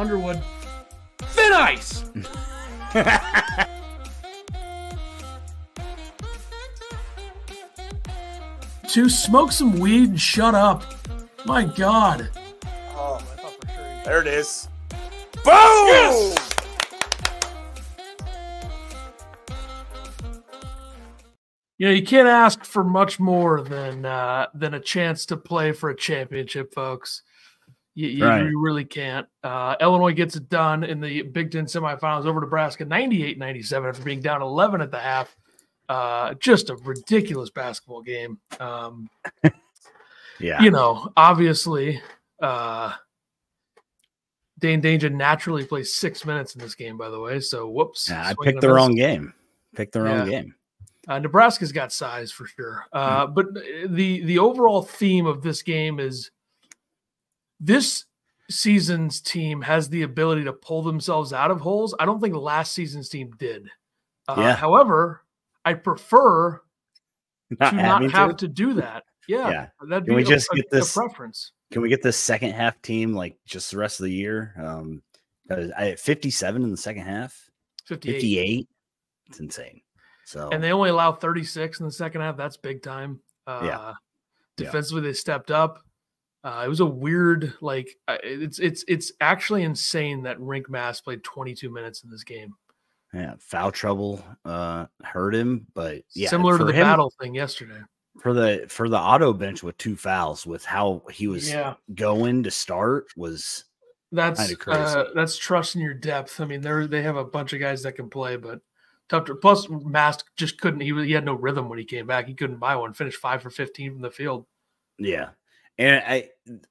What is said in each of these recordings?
Underwood. Thin ice. to smoke some weed and shut up. My God. Oh, I thought for sure. you- There it is. Boom! You know, you can't ask for much more than uh, than a chance to play for a championship, folks. You, you, Right. you really can't. Uh, Illinois gets it done in the Big Ten semifinals over Nebraska 98 97 after being down 11 at the half. Uh, just a ridiculous basketball game. Um, Yeah. you know, obviously, uh, Dain Dainja naturally plays six minutes in this game, by the way. So, whoops. Yeah, I picked the miss. wrong game. Picked the wrong Yeah. game. Uh, Nebraska's got size for sure, uh, but the the overall theme of this game is this season's team has the ability to pull themselves out of holes. I don't think last season's team did. Uh, Yeah. However, I prefer Not to not have to. to do that. Yeah, Yeah. that'd Can be we just a- get this- preference. Can we get this second half team like just the rest of the year? Um, I 57 in the second half, 58. 58. It's insane. So and they only allow 36 in the second half. That's big time. Uh, Yeah. Defensively, they stepped up. Uh, it was a weird, like it's it's it's actually insane that Rienk Mast played 22 minutes in this game. yeah, foul trouble uh hurt him, but yeah, Similar to the him- battle thing yesterday. for the for the auto bench with two fouls with how he was going to start was that's uh, that's trusting your depth. I mean, they're they have a bunch of guys that can play, but tough to. Plus, Mast just couldn't. He was- he had no rhythm when he came back. He couldn't buy one. Finished five for 15 from the field. Yeah. And I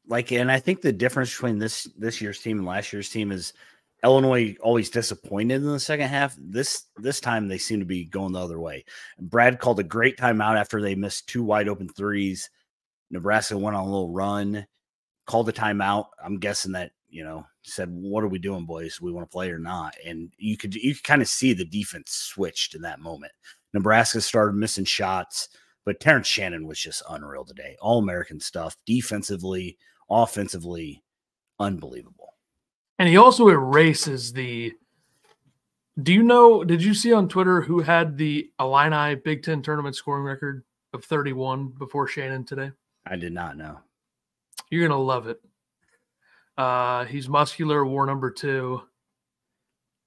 like and I think the difference between this this year's team and last year's team is Illinois always disappointed in the second half. This this time they seem to be going the other way. Brad called a great timeout after they missed two wide open threes. Nebraska went on a little run, called a timeout. I'm guessing that, you know, said, What are we doing, boys? We want to play or not? And you could you could kind of see the defense switched in that moment. Nebraska started missing shots. But Terrence Shannon was just unreal today. All American stuff, defensively, offensively, unbelievable. And he also erases the. Do you know? Did you see on Twitter who had the Illini Big Ten tournament scoring record of 31 before Shannon today? I did not know. You're gonna love it. Uh, he's muscular, war number two.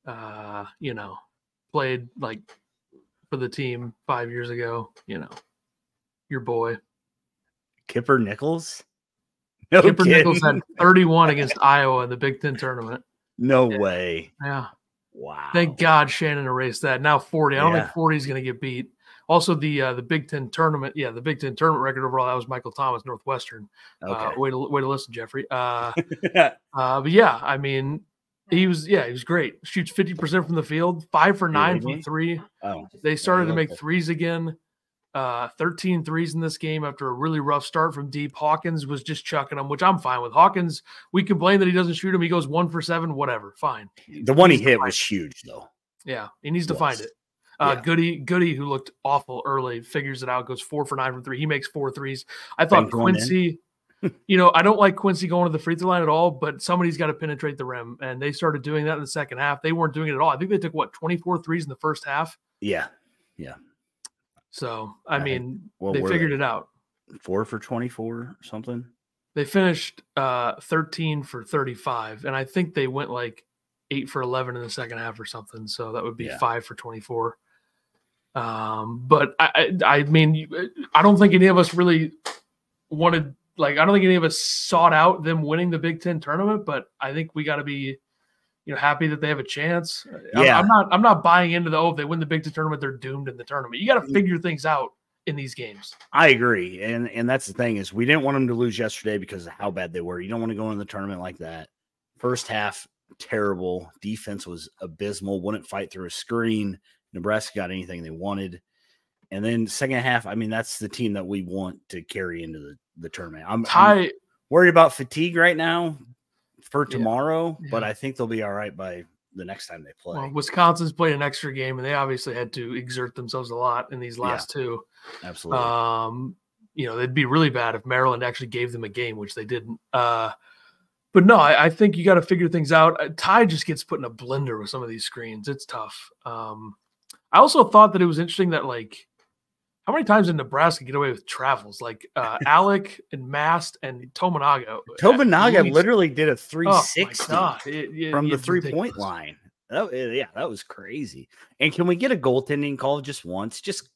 Uh, you know, played like for the team five years ago. You know, your boy Kipper Nichols? No Kipper Nichols had 31 against Iowa in the Big Ten tournament. no Yeah. way. Yeah. Wow. Thank God Shannon erased that. Now 40. I don't Yeah. think 40 is going to get beat. Also, the uh, the Big Ten tournament, yeah, the Big Ten tournament record overall that was Michael Thomas, Northwestern. Uh, Okay. way to way to listen, Jeffrey. Uh, uh, but yeah, I mean, he was yeah, he was great. Shoots 50 percent from the field, five for nine Kidding from three. oh, They started to make threes again. Uh, 13 threes in this game after a really rough start from deep. Hawkins was just chucking them, which I'm fine with. Hawkins, we complain that he doesn't shoot him. He goes one for seven, whatever, fine. the one he needs hit was huge, though. yeah, he needs to find it. Uh, Yeah. Goody, Goody, who looked awful early, figures it out. Goes four for nine from three. He makes four threes. I thought Been going in. Quincy. you know, I don't like Quincy going to the free throw line at all, but somebody's got to penetrate the rim, and they started doing that in the second half. They weren't doing it at all. I think they took what 24 threes in the first half. Yeah, yeah. So I mean, what they figured they? it out. Four for 24 or something. They finished uh 13 for 35, and I think they went like eight for 11 in the second half or something. So that would be Yeah. five for 24. Um, but I, I, I mean, I don't think any of us really wanted, like, I don't think any of us sought out them winning the Big Ten tournament. But I think we got to be, you know, happy that they have a chance. I'm- Yeah. I'm, not, I'm not buying into the oh, if they win the Big Ten tournament, they're doomed in the tournament. You got to Mm. figure things out in these games. I agree, and and that's the thing is we didn't want them to lose yesterday because of how bad they were. You don't want to go in the tournament like that. First half terrible, defense was abysmal. Wouldn't fight through a screen. Nebraska got anything they wanted, and then second half. I mean, that's the team that we want to carry into the the tournament. I'm, I'm worried about fatigue right now for Yeah. tomorrow, but I think they'll be all right by the next time they play. Well, Wisconsin's played an extra game, and they obviously had to exert themselves a lot in these last two. Absolutely. Um, you know, it'd be really bad if Maryland actually gave them a game, which they didn't. Uh, but no, I, I think you got to figure things out. Uh, Ty just gets put in a blender with some of these screens. It's tough. Um, I also thought that it was interesting that like how many times did Nebraska get away with travels? Like uh, Allick and Mast and Tominaga. uh, Tominaga literally did a Oh, my 360 God. It- it- from the three point line. That, yeah, that was crazy. And can we get a goaltending call just once? Just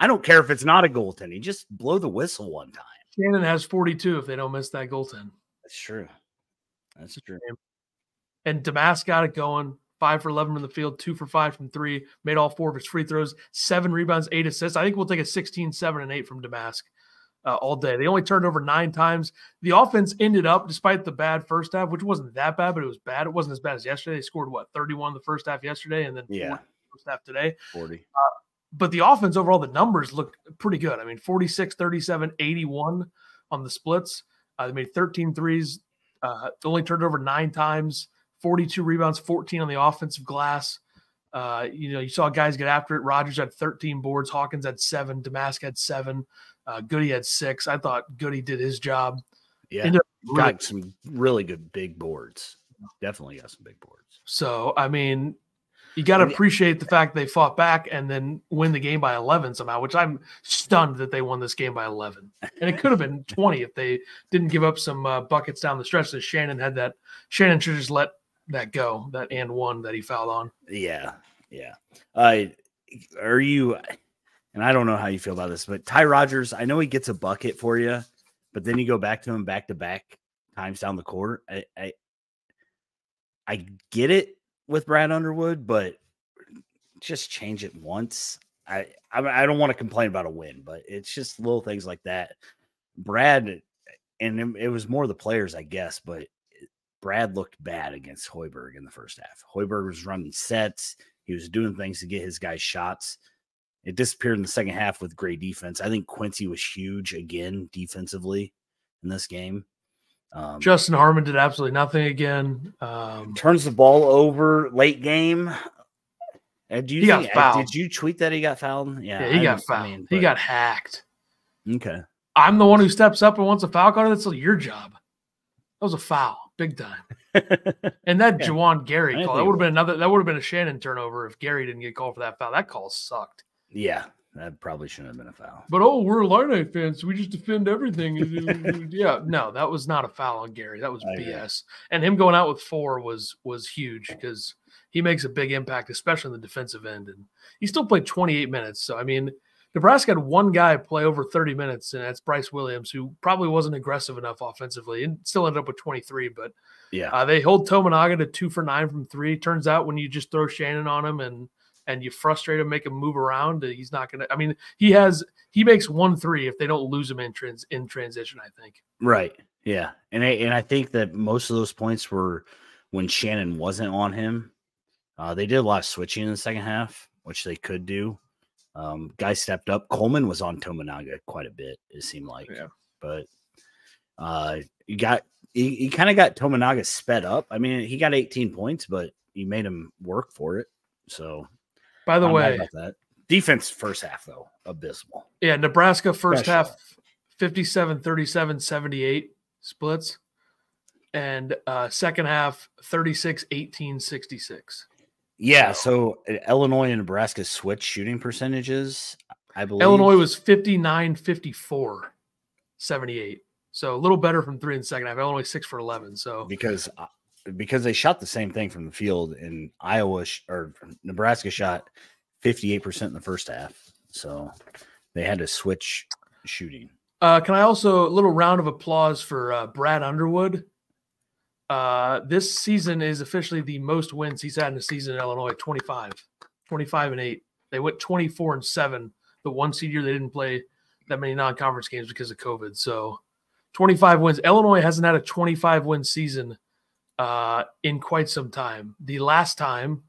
I don't care if it's not a goaltending, just blow the whistle one time. Shannon has 42 if they don't miss that goaltend. That's true. That's true. And Domask got it going. Five for 11 from the field, two for five from three, made all four of his free throws, seven rebounds, eight assists. I think we'll take a 16, seven, and eight from Domask uh, all day. They only turned over nine times. The offense ended up, despite the bad first half, which wasn't that bad, but it was bad. It wasn't as bad as yesterday. They scored, what, 31 the first half yesterday and then Yeah. the first half today. 40. But the offense overall, the numbers look pretty good. I mean, 46, 37, 81 on the splits. Uh, they made 13 threes, uh, they only turned over nine times, 42 rebounds, 14 on the offensive glass. Uh, you know, you saw guys get after it. Rodgers had 13 boards, Hawkins had seven, Domask had seven, uh, Goody had six. I thought Goody did his job. Yeah. Ended really- got some really good big boards. Definitely got some big boards. So, I mean, you got to appreciate the fact they fought back and then win the game by 11 somehow, which I'm stunned that they won this game by 11. And it could have been 20 if they didn't give up some uh, buckets down the stretch that Shannon had that. Shannon should just let that go, that and one that he fouled on. Yeah. Yeah. Uh, are you, and I don't know how you feel about this, but Ty Rodgers, I know he gets a bucket for you, but then you go back to him back to back times down the court. I, I, I get it with Brad Underwood, but just change it once. I, I, I don't want to complain about a win, but it's just little things like that. Brad, and it, it was more the players, I guess, but Brad looked bad against Hoiberg in the first half. Hoiberg was running sets. He was doing things to get his guys shots. It disappeared in the second half with great defense. I think Quincy was huge again defensively in this game. Um, Justin Harmon did absolutely nothing again. Um, turns the ball over late game. Uh, do you He think, fouled. did you tweet that he got fouled? Yeah, yeah, he I- got I fouled. mean, he got hacked. okay. I'm the one who steps up and wants a foul card. That's your job. That was a foul, big time. And that Yeah. Juwan Gary call, that would have been another, that would have been a Shannon turnover if Gary didn't get called for that foul. That call sucked. yeah, that probably shouldn't have been a foul. But oh, we're Illini fans. We just defend everything. Uh, yeah, no, that was not a foul on Gary. That was I agree. BS. And him going out with four was was huge because he makes a big impact, especially in the defensive end. And he still played 28 minutes. So I mean, Nebraska had one guy play over 30 minutes, and that's Brice Williams, who probably wasn't aggressive enough offensively and still ended up with 23. But Yeah, uh, they hold Tominaga to two for nine from three. Turns out when you just throw Shannon on him and and you frustrate him, make him move around, uh, he's not gonna. I mean, he has he makes one three if they don't lose him in trans in transition. I think. right. Yeah, and I, and I think that most of those points were when Shannon wasn't on him. Uh, they did a lot of switching in the second half, which they could do. Um, guys stepped up. Coleman was on Tominaga quite a bit. It seemed like, Yeah. but uh, you got he, he kind of got Tominaga sped up. I mean, he got 18 points, but you made him work for it. So By the way, that defense first half though abysmal. yeah, Nebraska first Special. half 57 37 78 splits. And uh, second half 36 18 66. Yeah, So- uh, Illinois and Nebraska switch shooting percentages. I believe Illinois was 59 54 78. So a little better from three in the second half. Illinois six for 11. So because uh, because they shot the same thing from the field, and Iowa sh- or Nebraska shot fifty eight percent in the first half, so they had to switch shooting. Uh, can I also a little round of applause for uh, Brad Underwood? Uh, this season is officially the most wins he's had in a season in Illinois 25, 25 and 8. They went 24 and 7. The one seed year they didn't play that many non conference games because of COVID. So 25 wins. Illinois hasn't had a 25 win season uh, in quite some time. The last time,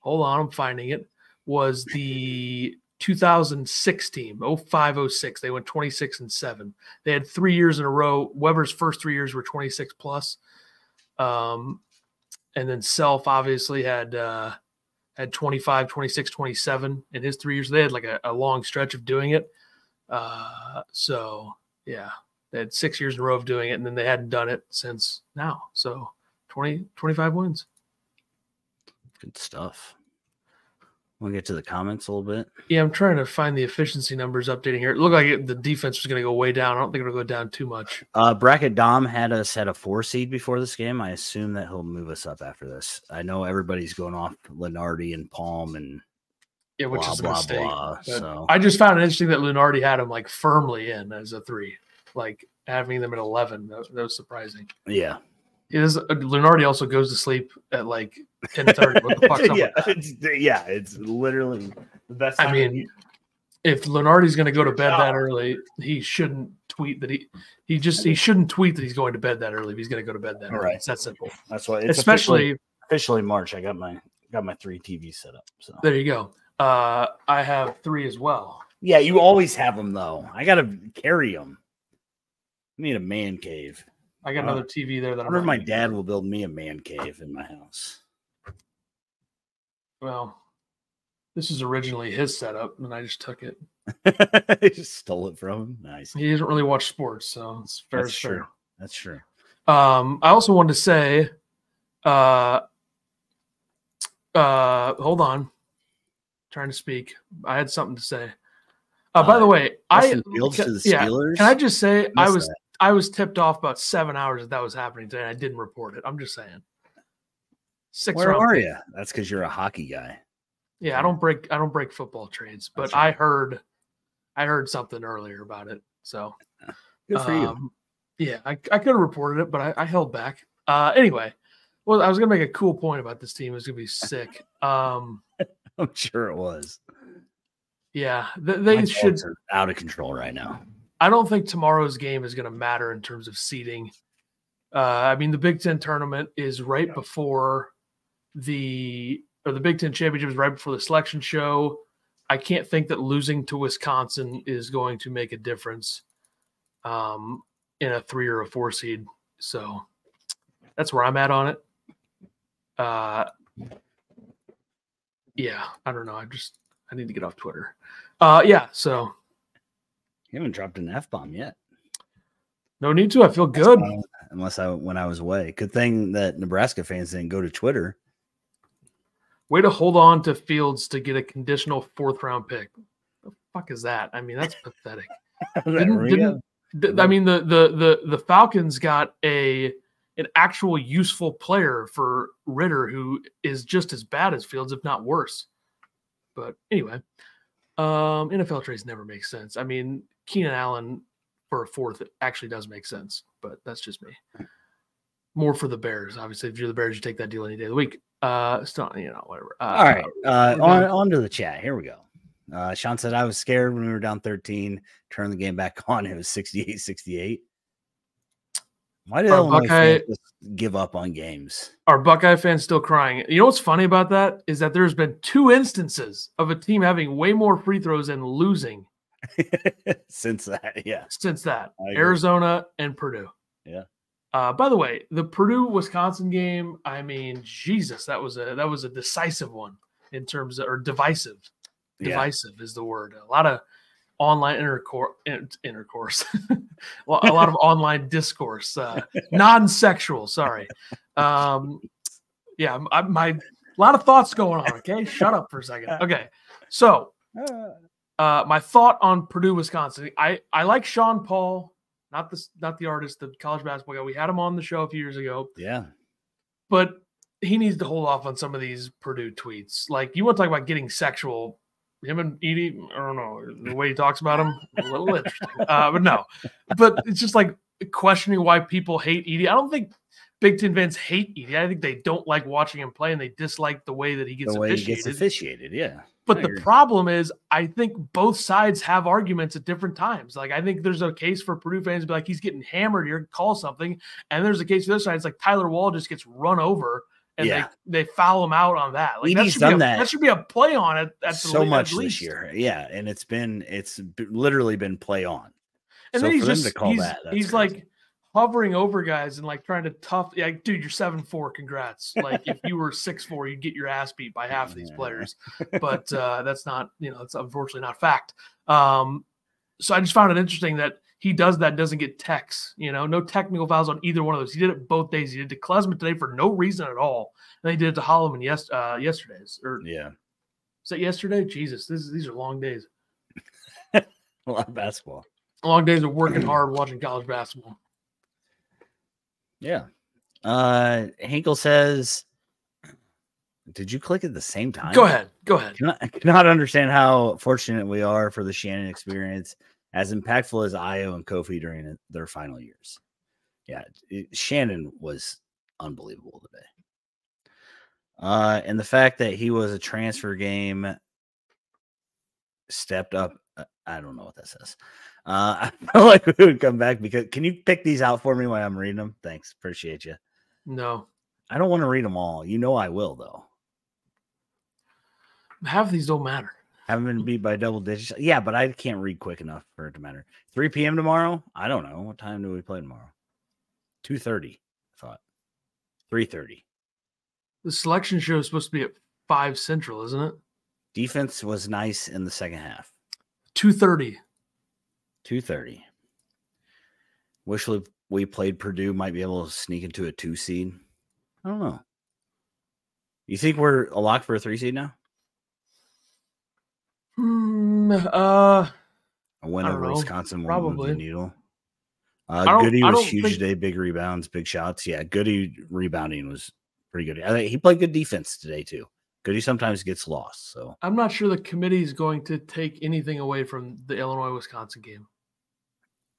hold on, I'm finding it, was the 2006 team, 05 06. They went 26 and 7. They had three years in a row. Weber's first three years were 26 plus. Um, and then Self obviously had uh, had 25, 26, 27 in his three years. They had like a, a long stretch of doing it. Uh, so, yeah, They had six years in a row of doing it, and then they hadn't done it since now. So 20, 25 wins. Good stuff. We'll get to the comments a little bit. Yeah, I'm trying to find the efficiency numbers updating here. It looked like it, the defense was going to go way down. I don't think it'll go down too much. Uh, Bracket Dom had us at a four seed before this game. I assume that he'll move us up after this. I know everybody's going off Lunardi and Palm and yeah, which blah, is a blah, mistake. blah, so. I just found it interesting that Lunardi had him like firmly in as a three, like having them at 11. That, that was surprising. Yeah. It is Lunardi also goes to sleep at like 10:30. What the fuck's yeah, that? it's, yeah, it's literally the best. I mean, if Lunardi's going to go to bed that early, he shouldn't tweet that he he just he shouldn't tweet that he's going to bed that early if he's going to go to bed that early. Right. It's that simple. that's why. It's Especially officially, officially March. I got my got my three TVs set up. So there you go. Uh, I have three as well. yeah, you always have them though. I gotta carry them. I need a man cave. I got Uh, another TV there that I I'm wonder if my dad will build me a man cave in my house. Well, this is originally his setup, and I just took it. I just stole it from him. Nice. He doesn't really watch sports, so it's fair. That's fair. true. That's true. Um, I also wanted to say, uh, uh, hold on, trying to speak. I had something to say. Uh, by Uh, the way, I Fields to the yeah. Can I just say I was that. I was tipped off about seven hours that that was happening today. and I didn't report it. I'm just saying. Six Where are you? That's because you're a hockey guy. Yeah, I don't break I don't break football trades, but That's I heard I heard something earlier about it. So Good for you. um, Yeah, I, I could have reported it, but I, I held back. Uh, anyway, well, I was gonna make a cool point about this team. It was gonna be sick. Um, I'm sure it was. yeah, th- they dogs should. out of control right now. I don't think tomorrow's game is gonna matter in terms of seeding. Uh, I mean, the Big Ten tournament is right before the or the Big Ten championship is right before the selection show. I can't think that losing to Wisconsin is going to make a difference um, in a three or a four seed. So that's where I'm at on it. Uh, yeah, I don't know. I just I need to get off Twitter. Uh, yeah, so You haven't dropped an F bomb yet. no need to. I feel good. Unless I when I was away. Good thing that Nebraska fans didn't go to Twitter. Way to hold on to Fields to get a conditional fourth round pick. The fuck is that? I mean, that's pathetic. Didn't- didn't- Th- I mean, the the the the Falcons got a an actual useful player for Ridder who is just as bad as Fields, if not worse. But anyway, um, NFL trades never make sense. I mean, Keenan Allen for a fourth actually does make sense, but that's just me. More for the Bears, obviously. If you're the Bears, you take that deal any day of the week. Uh, still, you know, whatever. Uh, All right. Uh, on, on to the chat. Here we go. Uh, Sean said, I was scared when we were down 13. Turn the game back on. It was 68 68. Why did Illinois Buckeye- give up on games? Are Buckeye fans still crying? You know what's funny about that is that there's been two instances of a team having way more free throws and losing Since that, yeah. since that. Arizona and Purdue. Yeah. Uh, by the way, the Purdue Wisconsin game, I mean, Jesus, that was a that was a decisive one in terms of or divisive. Yeah. Divisive is the word. A lot of online intercourse, intercourse, Well, a lot of online discourse, uh, non-sexual. Sorry. Um, yeah, I, my a lot of thoughts going on. Okay, shut up for a second. Okay, so uh, my thought on Purdue, Wisconsin. I I like Sean Paul, not the not the artist, the college basketball guy. We had him on the show a few years ago, Yeah. but he needs to hold off on some of these Purdue tweets. Like you want to talk about getting sexual. Him and Edey, I don't know the way he talks about him, a little interesting. Uh, but no, but it's just like questioning why people hate Edey. I don't think Big Ten fans hate Edey. I think they don't like watching him play and they dislike the way that he gets the way he gets officiated. Yeah. But the problem is, I think both sides have arguments at different times. Like, I think there's a case for Purdue fans to be like, he's getting hammered here, call something. And there's a case for the other side. It's like Tyler Wahl just gets run over and Yeah. they, they foul him out on that. Like, that should, be done a, that. that should be a play on it. At the so le- at much least. this year. Yeah. And it's been, it's literally been play on. And So then he's just, to call he's, that, that's he's crazy. like hovering over guys and like trying to tough. Yeah, dude, you're seven four. Congrats. Like, if you were six four, you'd get your ass beat by half of these players. but uh, that's not, you know, it's unfortunately not fact. Um, so I just found it interesting that he does that, doesn't get techs, you know, no technical fouls on either one of those. He did it both days. He did it to Klesmit today for no reason at all. And he did it to Holloman yes, uh, yesterday's. Or Yeah. is that yesterday? Jesus, this is, these are long days. A lot of basketball. Long days of working hard, watching college basketball. Yeah. Uh Hinkle says, Did you click at the same time? Go ahead. Go ahead. Cannot, I cannot understand how fortunate we are for the Shannon experience, as impactful as Ayo and Kofi during their final years. Yeah, it- Shannon was unbelievable today. Uh, and the fact that he was a transfer game stepped up. uh, I don't know what that says. Uh, I felt like we would come back because can you pick these out for me while I'm reading them? Thanks, appreciate you. No. I don't want to read them all. You know I will though. Half of these don't matter. Haven't been beat by double digits. Yeah, but I can't read quick enough for it to matter. 3 p.m. tomorrow? I don't know. What time do we play tomorrow? 2:30. I thought. 3:30. The selection show is supposed to be at five central, isn't it? Defense was nice in the second half. Two thirty. 2:30. Wish we, we played Purdue might be able to sneak into a 2 seed. I don't know. You think we're a lock for a 3 seed now? Hmm, uh, A win over know. Wisconsin Probably. the needle. Uh, Goody was huge think- today. Big rebounds, big shots. Yeah, Goody rebounding was pretty good. I think he played good defense today too. Goody sometimes gets lost. So I'm not sure the committee is going to take anything away from the Illinois Wisconsin game.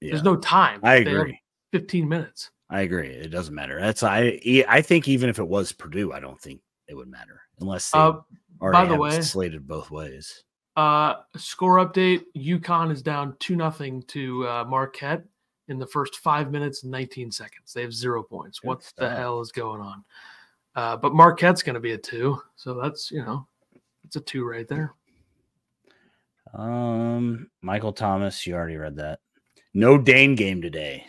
Yeah, There's no time. I agree. 15 minutes. I agree. It doesn't matter. That's I. I think even if it was Purdue, I don't think it would matter unless they Uh, already the way- slated both ways. uh, score update: UConn is down two nothing to uh, Marquette in the first five minutes and 19 seconds. They have zero points. Good what the stuff. hell is going on? Uh, but Marquette's going to be a two, so that's you know, it's a two right there. Um, Michael Thomas, you already read that. No Dain game today.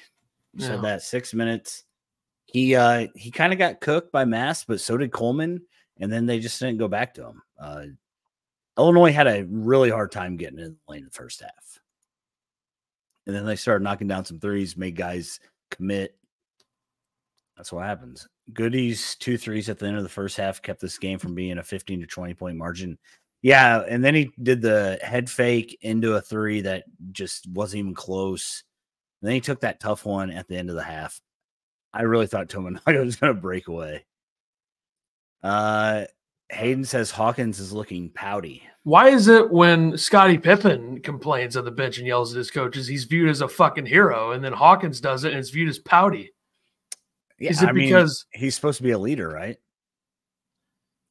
Said that six minutes. He uh he kind of got cooked by Mast, but so did Coleman, and then they just didn't go back to him. Uh Illinois had a really hard time getting in the lane in the first half. And then they started knocking down some threes, made guys commit. That's what happens. Goody's two threes at the end of the first half kept this game from being a 15 to 20 point margin. Yeah, and then he did the head fake into a three that just wasn't even close. And then he took that tough one at the end of the half. I really thought Tominaga was going to break away. Uh, Hayden says Hawkins is looking pouty. Why is it when Scottie Pippen complains on the bench and yells at his coaches, he's viewed as a fucking hero, and then Hawkins does it and it's viewed as pouty? Yeah, Is it I mean, because- he's supposed to be a leader, right?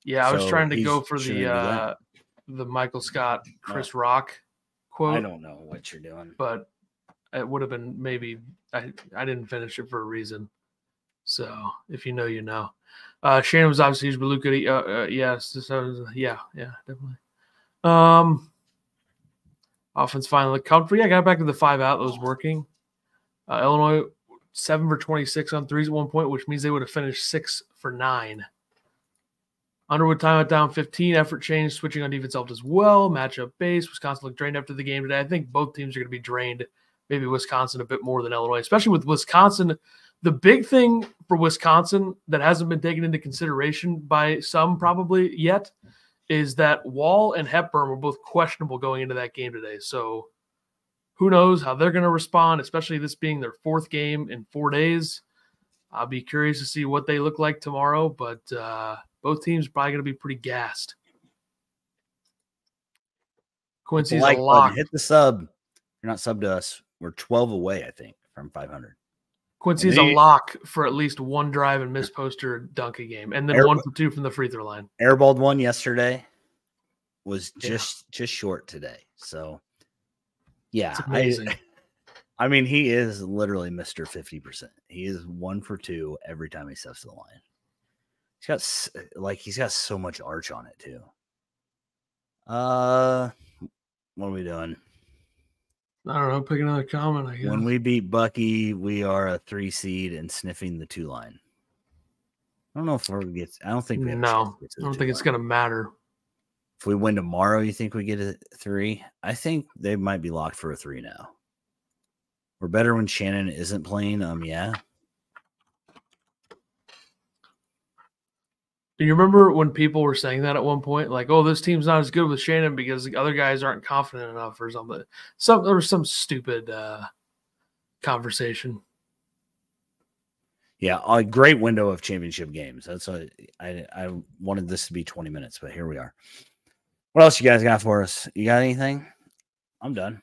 Yeah, I was trying to go for the uh, the Michael Scott, Chris Rock quote. I don't know what you're doing. but it would have been maybe I, I didn't finish it for a reason. So if you know, you know. Uh, Shannon was obviously used by Luke. Uh, uh, yes, this yeah, yeah, definitely. Um, offense finally comfortable. Yeah, I got back to the five out that was working. Uh, Illinois seven for twenty six on threes at one point, which means they would have finished six for nine. Underwood timeout down 15. Effort change, switching on defense helped as well. Matchup base. Wisconsin looked drained after the game today. I think both teams are going to be drained. Maybe Wisconsin a bit more than Illinois, especially with Wisconsin. The big thing for Wisconsin that hasn't been taken into consideration by some probably yet is that Wahl and Hepburn were both questionable going into that game today. So who knows how they're going to respond, especially this being their fourth game in four days. I'll be curious to see what they look like tomorrow, but uh, both teams probably going to be pretty gassed. Quincy's like a button, lock. hit the sub. You're not sub to us. We're 12 away, I think, from 500. Quincy's And a lock for at least one drive and miss poster dunk a game, and then Air- one for two from the free throw line. Airballed one yesterday was Yeah. just just short today. So yeah, It's I. I mean he is literally Mr. 50%. He is one for two every time he steps to the line. He's got like he's got so much arch on it too. Uh what are we doing? I don't know. Pick another comment. I guess. When we beat Bucky, we are a three seed and sniffing the two line. I don't know if we're get. I don't think we. No, I don't think it's going to matter. If we win tomorrow, you think we get a three? I think they might be locked for a three now. We're better when Shannon isn't playing. Um, yeah. Do you remember when people were saying that at one point? Like, oh, this team's not as good with Shannon because the other guys aren't confident enough or something. Some there was some stupid uh conversation. Yeah, a great window of championship games. That's a I I wanted this to be 20 minutes, but here we are. What else you guys got for us? You got anything? I'm done.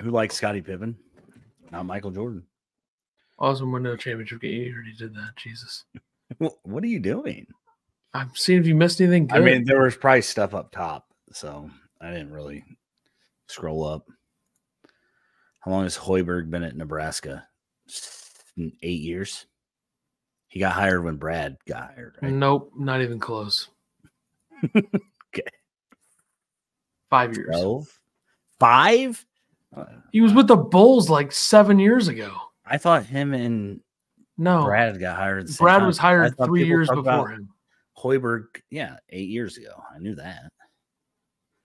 Who likes Scottie Pippen? Not Michael Jordan. Awesome window championship game. You already did that. Jesus. What are you doing? I'm seeing if you missed anything good. I mean, there was probably stuff up top, so I didn't really scroll up. How long has Hoiberg been at Nebraska? Eight years. He got hired when Brad got hired. Right? nope, not even close. Okay. Five years. Twelve. Five. He was with the Bulls like seven years ago. I thought him and No, Brad, got hired. Brad time. was hired three years before him. Hoiberg, yeah, eight years ago. I knew that.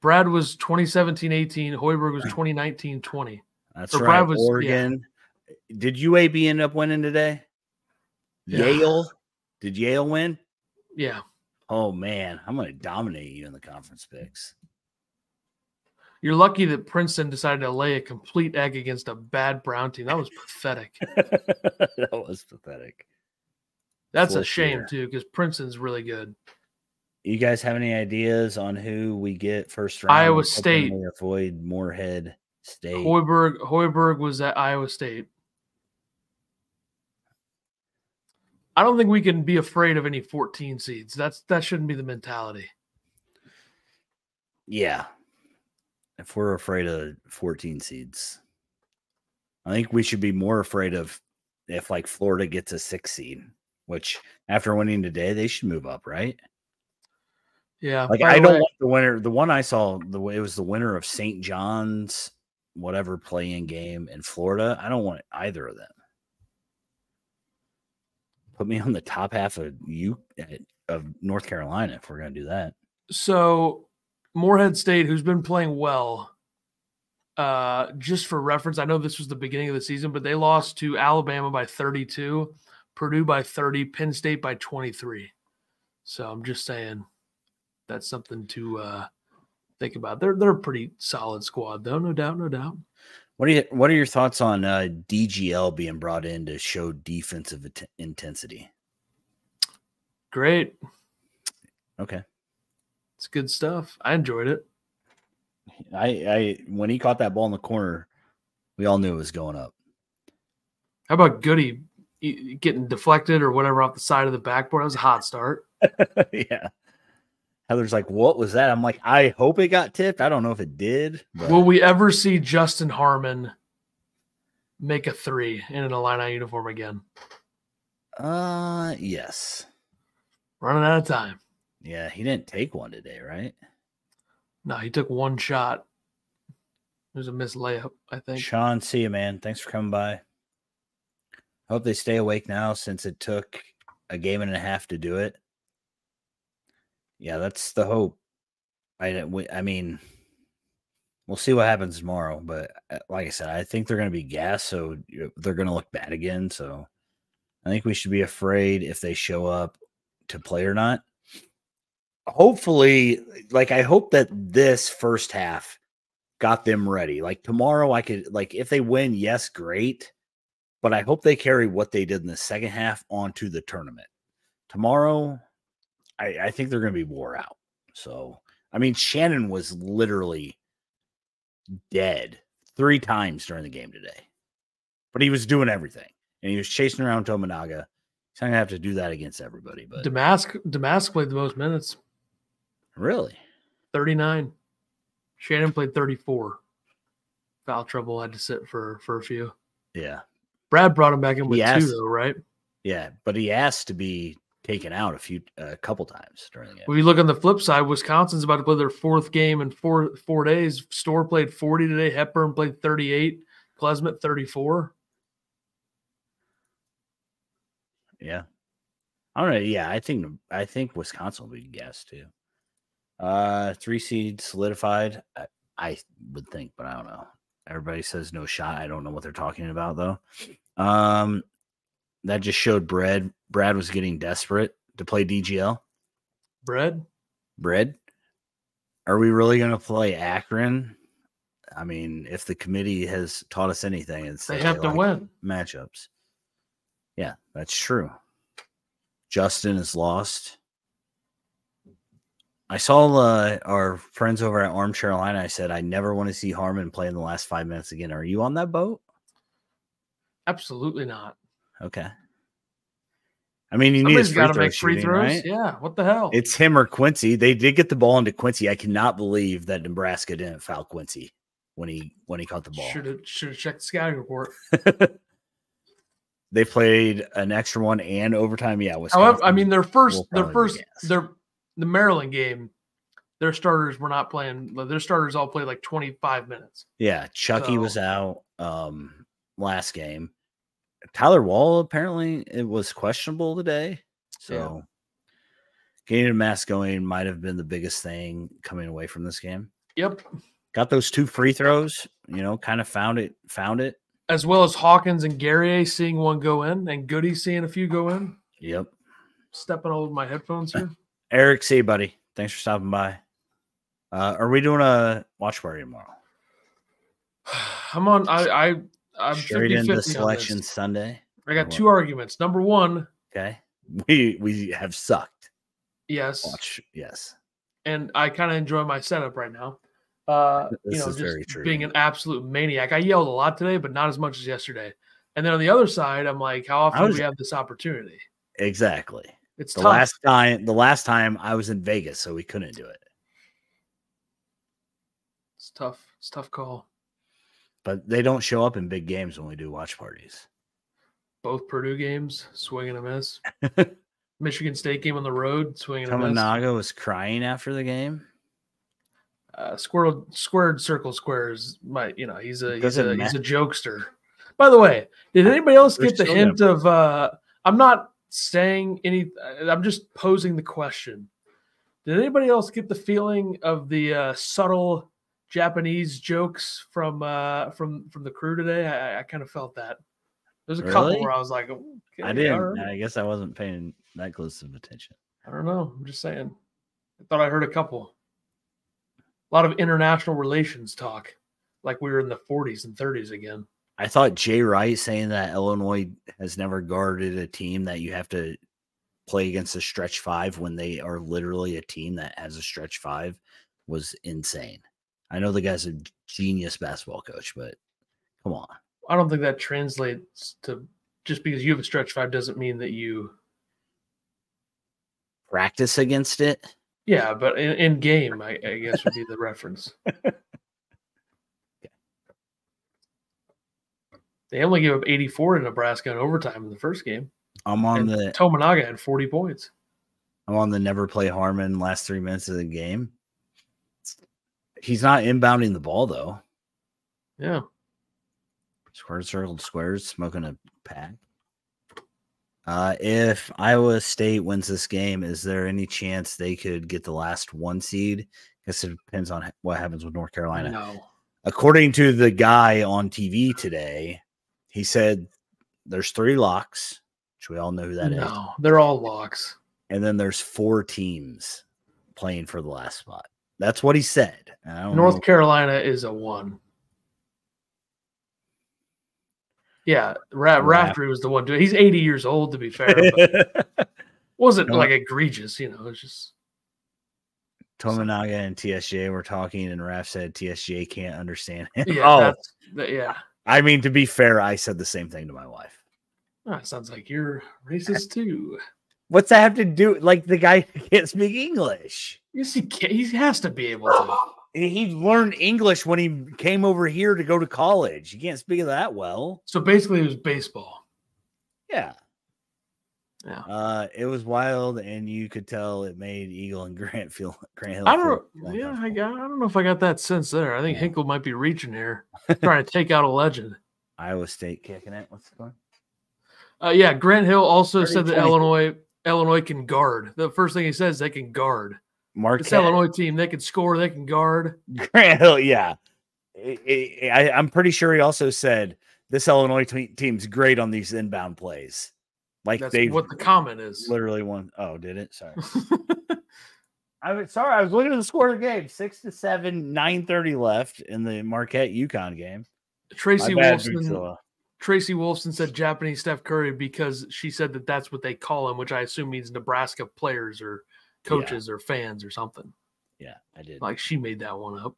Brad was 2017 18. Hoiberg was 2019 20. That's right. Brad was- yeah. Oregon. Did UAB end up winning today? Yeah. Yale. Did Yale win? Yeah. Oh man, I'm going to dominate you in the conference picks. You're lucky that Princeton decided to lay a complete egg against a bad Brown team. That was pathetic. that was pathetic. That's a shame, year. too, because Princeton's really good. You guys have any ideas on who we get first round? Iowa State. Avoid Morehead State. Hoiberg, Hoiberg was at Iowa State. I don't think we can be afraid of any 14 seeds. That's that shouldn't be the mentality. Yeah. If we're afraid of 14 seeds, I think we should be more afraid of if like Florida gets a six seed, which after winning today, they should move up, right? Yeah. Like I don't way, want the winner. The one I saw, the way it was the winner of St. John's, whatever playing game in Florida. I don't want either of them. Put me on the top half of you eh, of North Carolina if we're gonna do that. So Morehead State, who's been playing well, uh, just for reference, I know this was the beginning of the season, but they lost to Alabama by 32, Purdue by 30, Penn State by 23. So I'm just saying that's something to uh, think about. They're they're a pretty solid squad, though, no doubt, no doubt. What are you, What are your thoughts on uh, DGL being brought in to show defensive int- intensity? Great, Okay, it's good stuff. I enjoyed it. I, I when he caught that ball in the corner, we all knew it was going up. How about Goody getting deflected or whatever off the side of the backboard? That was a hot start. yeah. Heather's like, "What was that?" I'm like, "I hope it got tipped. I don't know if it did." But Will we ever see Justin Harmon make a three in an Illini uniform again? uh, yes, Running out of time. Yeah. He didn't take one today, right? No, he took one shot. It was a missed layup, I think. Sean, see you, man. Thanks for coming by. I Hope they stay awake now since it took a game and a half to do it. Yeah, that's the hope. I I mean, we'll see what happens tomorrow, but uh, like I said, I think they're going to be gassed, so they're going to look bad again. So I think we should be afraid if they show up to play or not. Hopefully, like I hope that this first half got them ready. Like tomorrow, I could like if they win, yes, great. But I hope they carry what they did in the second half onto the tournament. Tomorrow, I, I think they're going to be wore out. So, I mean, Shannon was literally dead three times during the game today, but he was doing everything and he was chasing around Tominaga. He's not going to have to do that against everybody, but Domask Domask played the most minutes, really, 39. Shannon played 34. Foul trouble had to sit for for a few. yeah, Brad brought him back in with He asked- two though, right? yeah. But he asked to be taken out a few, a couple times during the game. When you look on the flip side, Wisconsin's about to play their fourth game in four four days. Storr played 40 today. Hepburn played 38. Klesmit 34. Yeah. I don't know. Yeah, I think I think Wisconsin will be gas too. Uh, three seed solidified. I, I would think, but I don't know. Everybody says no shot. I don't know what they're talking about though. Um, that just showed Brad. Brad was getting desperate to play DGL. Bread. Bread. Are we really going to play Akron? I mean, if the committee has taught us anything, it's They have to like win. matchups. Yeah, that's true. Justin is lost. I saw uh, our friends over at Armchair Illini. I said I never want to see Harmon play in the last five minutes again. Are you on that boat? Absolutely not. Okay. I mean, you need Somebody's got to free make throw free throws. right? Yeah. What the hell? It's him or Quincy. They did get the ball into Quincy. I cannot believe that Nebraska didn't foul Quincy when he when he caught the ball. should have should have checked the scouting report. they played an extra one and overtime. Yeah, However, I mean their first their first their the Maryland game, their starters were not playing. Their starters all played like 25 minutes. yeah, Chucky was out um last game. Tyler Wahl apparently it was questionable today. So getting a mask going might have been the biggest thing coming away from this game. Yep. Got those two free throws, you know, kind of found it, found it. As well as Hawkins and Guerrier seeing one go in and Goody seeing a few go in. Yep. Stepping over my headphones here. Eric, see you, buddy. Thanks for stopping by. Uh, are we doing a watch party tomorrow? I'm on. I I I'm Straight 50 into 50 selection Sunday. I got two arguments. Number one, Okay. We we have sucked. yes, Watch, yes. and I kind of enjoy my setup right now. Uh, you This know, is just very true. being an absolute maniac. I yelled a lot today, but not as much as yesterday. And then on the other side, I'm like, how often was- do we have this opportunity? Exactly. It's The tough. last time the last time I was in Vegas, so we couldn't do it. It's tough. It's a tough call. But they don't show up in big games when we do watch parties. Both Purdue games, swing and a miss. Michigan State game on the road, swing and a miss. Was crying after the game. Uh, squirrel, squared circle squares. My, you know, he's a he's a he's a jokester. By the way, did anybody else get the hint of? uh I'm not saying any. I'm just posing the question. Did anybody else get the feeling of the uh, subtle Japanese jokes from uh from from the crew today? I, I kind of felt that. There's a couple where I was like, I okay, all didn't. right. I guess I wasn't paying that close of attention. I don't know. I'm just saying. I thought I heard a couple. A lot of international relations talk, like we were in the 40s and 30s again. I thought Jay Wright saying that Illinois has never guarded a team that you have to play against a stretch five when they are literally a team that has a stretch five was insane. I know the guy's a genius basketball coach, but come on. I don't think that translates to just because you have a stretch five doesn't mean that you. Practice against it. Yeah, but in, in game, I, I guess would be the reference. They only gave up 84 to Nebraska in overtime in the first game. I'm on And the Tominaga had 40 points. I'm on the never play Harmon last three minutes of the game. He's not inbounding the ball though. Yeah. Square circled squares, smoking a pack. Uh, if Iowa State wins this game, is there any chance they could get the last one seed? I guess it depends on what happens with North Carolina. No. According to the guy on TV today, he said there's three locks, which we all know who that is, no. They're all locks. and then there's four teams playing for the last spot. That's what he said. North know- Carolina is a one. Yeah, Ra- Raft- Raftery was the one. Doing, he's 80 years old, to be fair. But wasn't No. like egregious, you know. It's just Tominaga and TSJ were talking, and Raf said TSJ can't understand him. yeah, oh, yeah. I mean, to be fair, I said the same thing to my wife. Oh, sounds like you're racist too. What's that have to do? Like the guy can't speak English. Yes, he can He has to be able to. He learned English when he came over here to go to college. He can't speak that well. So basically, it was baseball. Yeah. Yeah. Uh, it was wild, and you could tell it made Eagle and Grant feel Grant Hill. I don't. Yeah, I, got, I don't know if I got that sense there. I think Yeah. Hinkle might be reaching here, trying to take out a legend. Iowa State kicking it. What's going? Uh, yeah, Grant Hill also 30, said that 20. Illinois Illinois can guard. The first thing he says, they can guard. This Marquette, Illinois team, they can score, they can guard. Grant, Hill, yeah. I, I, I- I'm pretty sure he also said this Illinois te- team's great on these inbound plays. Like That's they what the comment is. literally won. Oh, did it? Sorry. I was sorry. I was looking at the score of the game. Six to seven, nine thirty left in the Marquette UConn game. Tracy My bad, Wolfson. Drusilla. Tracy Wolfson said Japanese Steph Curry because she said that that's what they call him, which I assume means Nebraska players or coaches or fans or something. Yeah, I did. Like she made that one up.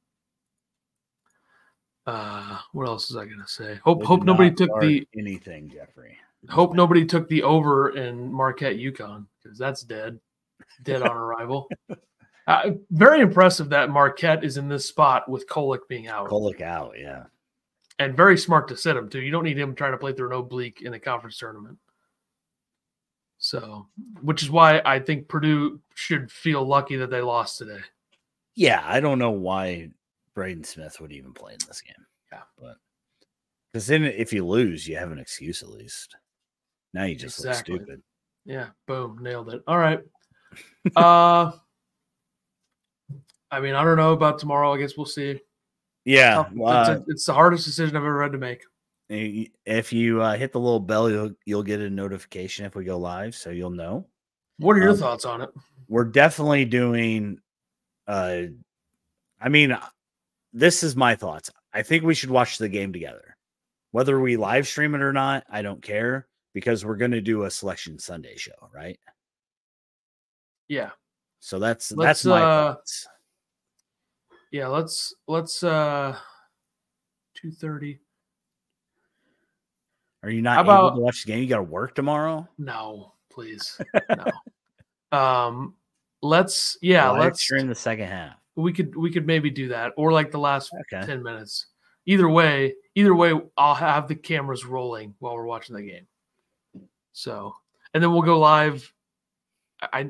Uh, what else is I gonna say? Hope hope nobody took the anything, Jeffrey. Hope nobody took the over in Marquette UConn because that's dead, dead on arrival. Uh, very impressive that Marquette is in this spot with Kolek being out, Kolek out. Yeah. and very smart to sit him too. You don't need him trying to play through an oblique in a conference tournament. So, which is why I think Purdue should feel lucky that they lost today. Yeah, I don't know why Braden Smith would even play in this game. Yeah. but because then if you lose, you have an excuse at least. Now you just Exactly. look stupid. Yeah, boom, nailed it. All right. Uh I mean, I don't know about tomorrow. I guess we'll see. Yeah, Tough- it's, uh, it's the hardest decision I've ever had to make. if you uh, hit the little bell, you'll you'll get a notification if we go live, so you'll know. What are your Um, thoughts on it? We're definitely doing. uh I mean, this is my thoughts. I think we should watch the game together, whether we live stream it or not. I don't care because we're going to do a selection Sunday show, right? Yeah. So that's Let's, that's my uh, thoughts. Yeah, let's let's uh 2:30. Are you not how able about- to watch the game? You got to work tomorrow. No, please. No. um let's yeah, let's stream the second half. we could we could maybe do that or like the last Okay. 10 minutes. Either way, either way I'll have the cameras rolling while we're watching the game. So, and then we'll go live I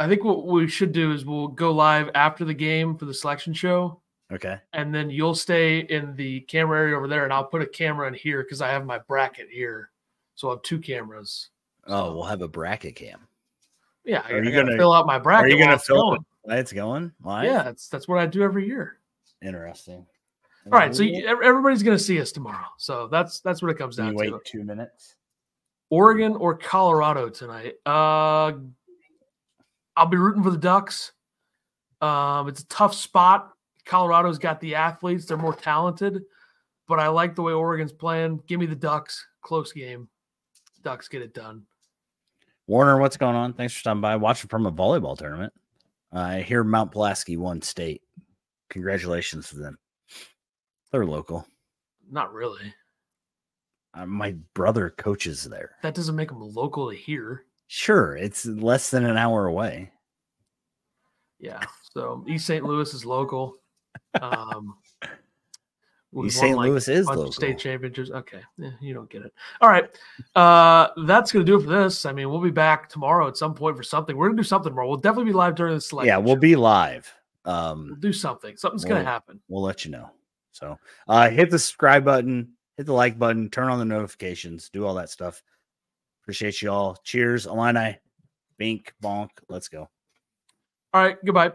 I think what we should do is we'll go live after the game for the selection show Okay. and then you'll stay in the camera area over there and I'll put a camera in here cuz I have my bracket here. So I'll have two cameras. Oh, we'll have a bracket cam. Yeah, I, Are you I gonna- fill out my bracket. Are you going to fill film going. it? It's going live. Yeah, that's that's what I do every year. Interesting. All right, so you, everybody's going to see us tomorrow. So that's that's what it comes down you wait to. two minutes. Oregon or Colorado tonight. Uh, I'll be rooting for the Ducks. Um, it's a tough spot. Colorado's got the athletes; they're more talented, but I like the way Oregon's playing. Give me the Ducks. Close game. Ducks get it done. Warner, what's going on? Thanks for stopping by. Watching from a volleyball tournament. I hear Mount Pulaski won state. Congratulations to them. They're local. Not really. Uh, my brother coaches there. That doesn't make them local to here. Sure, it's less than an hour away. Yeah. So East St. Louis is local. Um, East St. like, Louis is local. state championships. Okay, yeah, you don't get it. All right, uh, that's gonna do it for this. I mean, we'll be back tomorrow at some point for something. We're gonna do something more. We'll definitely be live during the selection. yeah, we'll show. be live. We'll Um, do something. Something's gonna happen. we'll let you know. So uh hit the subscribe button, hit the like button, turn on the notifications, do all that stuff. Appreciate you all. Cheers, Illini. Bink, bonk. Let's go. All right. Goodbye.